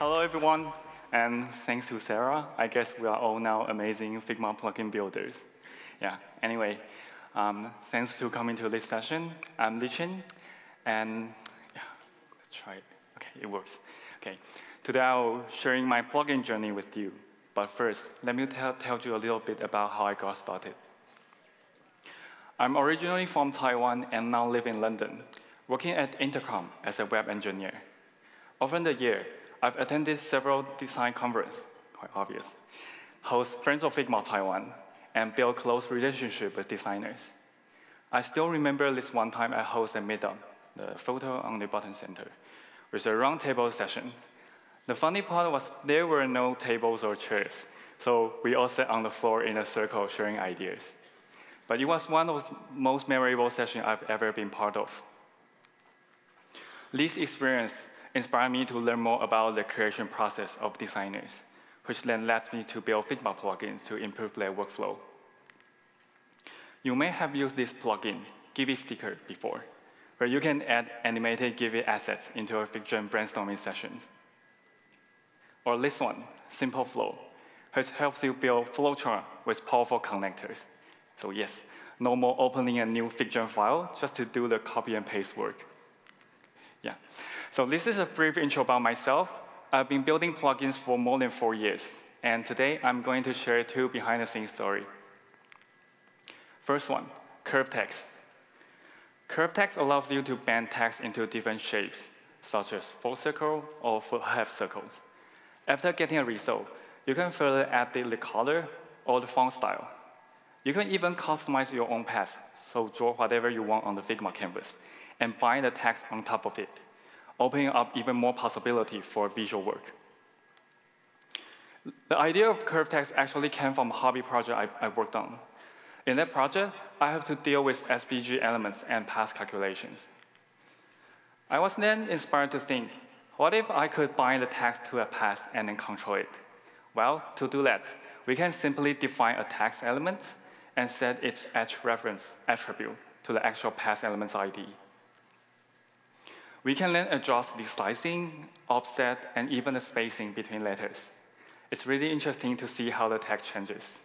Hello, everyone, and thanks to Sarah, I guess we are all now amazing Figma plugin builders. Yeah, anyway, um, thanks to coming to this session. I'm Lichin, and yeah, let's try it. Okay, it works. Okay, today I'll sharing my plugin journey with you. But first, let me tell, tell you a little bit about how I got started. I'm originally from Taiwan and now live in London, working at Intercom as a web engineer. Over the year, I've attended several design conferences, quite obvious, host Friends of Figma Taiwan, and build close relationship with designers. I still remember this one time I hosted a meetup, the photo on the button center, with a roundtable session. The funny part was there were no tables or chairs, so we all sat on the floor in a circle sharing ideas. But it was one of the most memorable sessions I've ever been part of. This experience inspired me to learn more about the creation process of designers, which then led me to build Figma plugins to improve their workflow. You may have used this plugin, Giphy Sticker, before, where you can add animated Giphy assets into a FigJam brainstorming sessions. Or this one, Simple Flow, which helps you build flowchart with powerful connectors. So yes, no more opening a new FigJam file just to do the copy and paste work. Yeah. So this is a brief intro about myself. I've been building plugins for more than four years, and today I'm going to share two behind-the-scenes story. First one, curve text. Curve text allows you to bend text into different shapes, such as full circle or half circles. After getting a result, you can further add the color or the font style. You can even customize your own path, so draw whatever you want on the Figma canvas, and bind the text on top of it opening up even more possibility for visual work. The idea of curve text actually came from a hobby project I, I worked on. In that project, I have to deal with SVG elements and path calculations. I was then inspired to think, what if I could bind the text to a path and then control it? Well, to do that, we can simply define a text element and set its edge reference attribute to the actual path element's ID. We can then adjust the sizing, offset, and even the spacing between letters. It's really interesting to see how the text changes.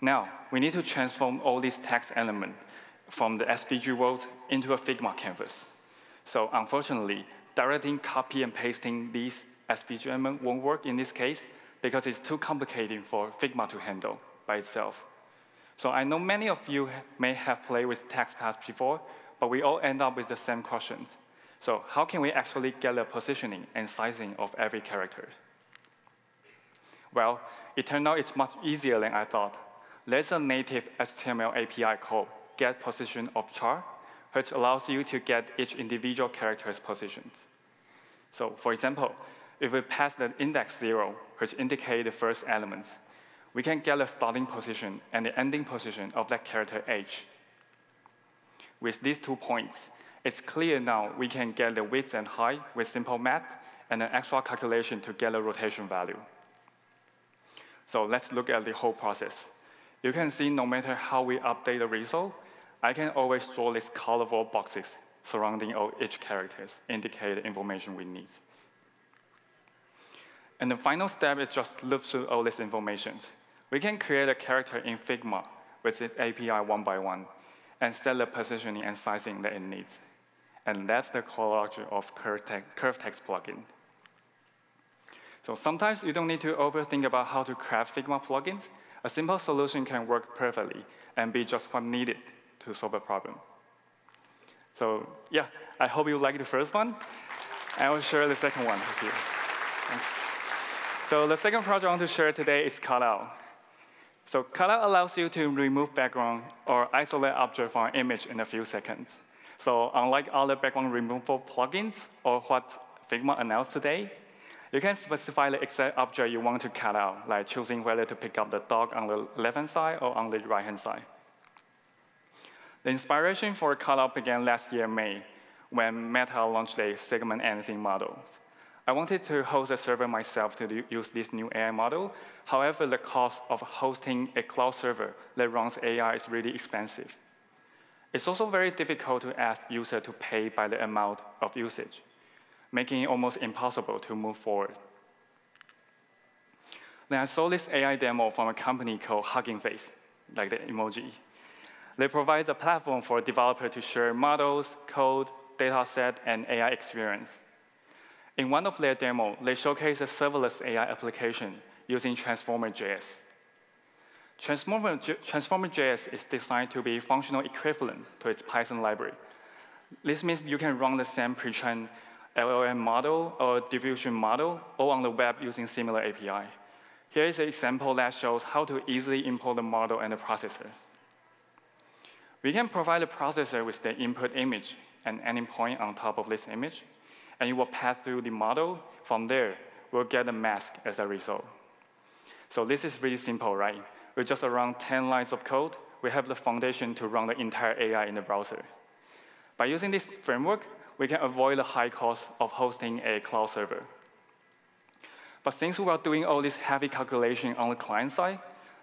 Now, we need to transform all these text elements from the SVG world into a Figma canvas. So unfortunately, directing copy and pasting these SVG elements won't work in this case because it's too complicated for Figma to handle by itself. So I know many of you may have played with text paths before, but we all end up with the same questions. So how can we actually get the positioning and sizing of every character? Well, it turned out it's much easier than I thought. There's a native HTML API called get position of char, which allows you to get each individual character's positions. So for example, if we pass the index zero, which indicates the first elements, we can get the starting position and the ending position of that character h. With these two points, it's clear now we can get the width and height with simple math and an extra calculation to get a rotation value. So let's look at the whole process. You can see no matter how we update the result, I can always draw these colorful boxes surrounding all each character, indicate the information we need. And the final step is just loop through all these information. We can create a character in Figma with its API one by one and set the positioning and sizing that it needs. And that's the core logic of Curve Text plugin. So sometimes you don't need to overthink about how to craft Figma plugins. A simple solution can work perfectly and be just what needed to solve a problem. So yeah, I hope you like the first one. I will share the second one with you. Thanks. So the second project I want to share today is cutout. So cutout allows you to remove background or isolate object from an image in a few seconds. So unlike other background removal plugins or what Figma announced today, you can specify the exact object you want to cut out, like choosing whether to pick up the dog on the left-hand side or on the right-hand side. The inspiration for cutout began last year May, when Meta launched a segment anything model. I wanted to host a server myself to use this new AI model. However, the cost of hosting a cloud server that runs AI is really expensive. It's also very difficult to ask users to pay by the amount of usage, making it almost impossible to move forward. Then I saw this AI demo from a company called Hugging Face, like the emoji. They provide a platform for a developer to share models, code, data set, and AI experience. In one of their demos, they showcase a serverless AI application using Transformer.js. Transformer.js Transformer is designed to be functional equivalent to its Python library. This means you can run the same pre-trained LLM model or diffusion model all on the web using similar API. Here is an example that shows how to easily import the model and the processor. We can provide the processor with the input image and any point on top of this image, and it will pass through the model. From there, we'll get a mask as a result. So this is really simple, right? With just around 10 lines of code, we have the foundation to run the entire AI in the browser. By using this framework, we can avoid the high cost of hosting a cloud server. But since we are doing all this heavy calculation on the client side,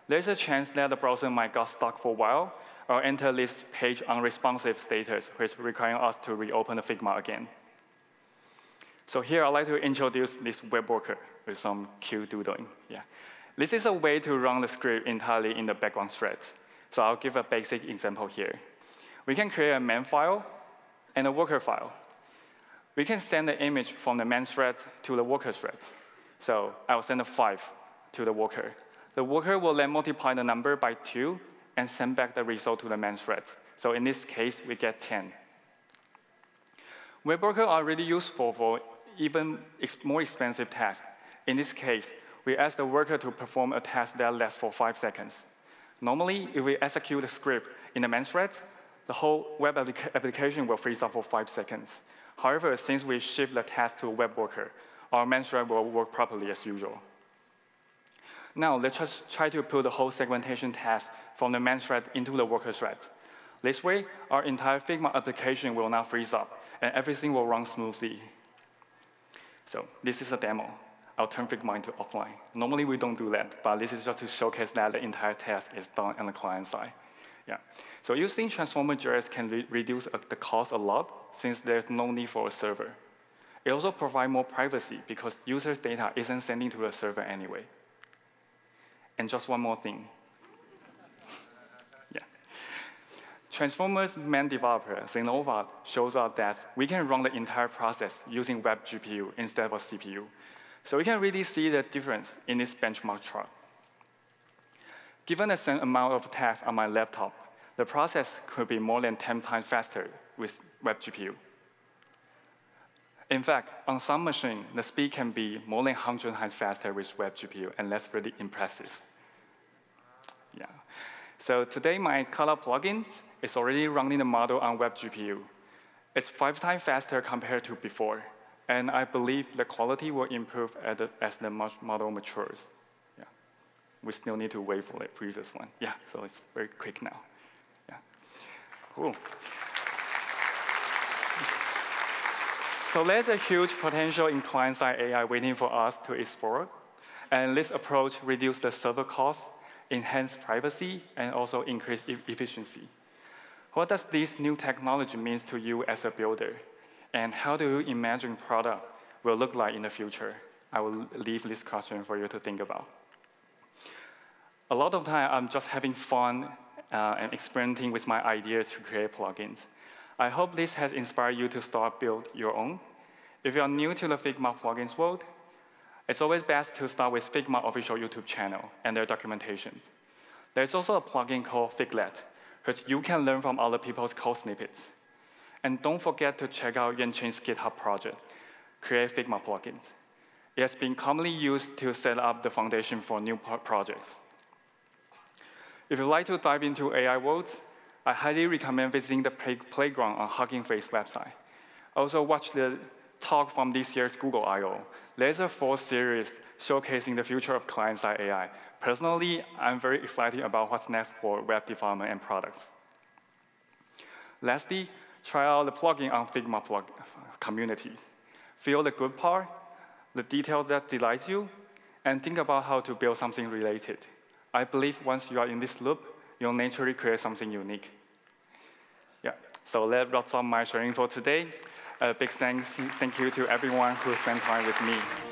there's a chance that the browser might get stuck for a while or enter this page unresponsive status, which requiring us to reopen the Figma again. So here I'd like to introduce this web worker with some cute doodling. Yeah. This is a way to run the script entirely in the background thread. So I'll give a basic example here. We can create a main file and a worker file. We can send the image from the main thread to the worker thread. So I will send a 5 to the worker. The worker will then multiply the number by 2 and send back the result to the main thread. So in this case, we get 10. Web workers are really useful for even more expensive tasks. In this case, we ask the worker to perform a task that lasts for five seconds. Normally, if we execute a script in the main thread, the whole web application will freeze up for five seconds. However, since we ship the task to a web worker, our main thread will work properly as usual. Now, let's just try to put the whole segmentation task from the main thread into the worker thread. This way, our entire Figma application will not freeze up, and everything will run smoothly. So this is a demo. I'll turn Figma into offline. Normally, we don't do that, but this is just to showcase that the entire task is done on the client side. Yeah. So using Transformer.js can re reduce uh, the cost a lot, since there's no need for a server. It also provides more privacy because users' data isn't sending to the server anyway. And just one more thing. yeah. Transformer's main developer, Xenova, shows us that we can run the entire process using web GPU instead of a CPU. So we can really see the difference in this benchmark chart. Given the same amount of tasks on my laptop, the process could be more than 10 times faster with web GPU. In fact, on some machine, the speed can be more than 100 times faster with web GPU, and that's really impressive. So today, my color plugin is already running the model on web GPU. It's five times faster compared to before, and I believe the quality will improve as the model matures. Yeah. We still need to wait for the previous one. Yeah, so it's very quick now. Yeah. Cool. So there's a huge potential in client-side AI waiting for us to explore. And this approach reduces the server costs, enhance privacy, and also increase e efficiency. What does this new technology mean to you as a builder? And how do you imagine product will look like in the future? I will leave this question for you to think about. A lot of time, I'm just having fun uh, and experimenting with my ideas to create plugins. I hope this has inspired you to start build your own. If you are new to the Figma plugins world, it's always best to start with Figma official YouTube channel and their documentation. There's also a plugin called Figlet, which you can learn from other people's code snippets. And don't forget to check out Yuanqing's GitHub project, Create Figma Plugins. It has been commonly used to set up the foundation for new projects. If you'd like to dive into AI worlds, I highly recommend visiting the play playground on Hugging Face website. Also watch the talk from this year's Google I.O., Laser 4 series showcasing the future of client-side AI. Personally, I'm very excited about what's next for web development and products. Lastly, try out the plugin on Figma plug communities. Feel the good part, the details that delight you, and think about how to build something related. I believe once you are in this loop, you'll naturally create something unique. Yeah, so that wraps up my sharing for today a big thanks, thank you to everyone who spent time with me.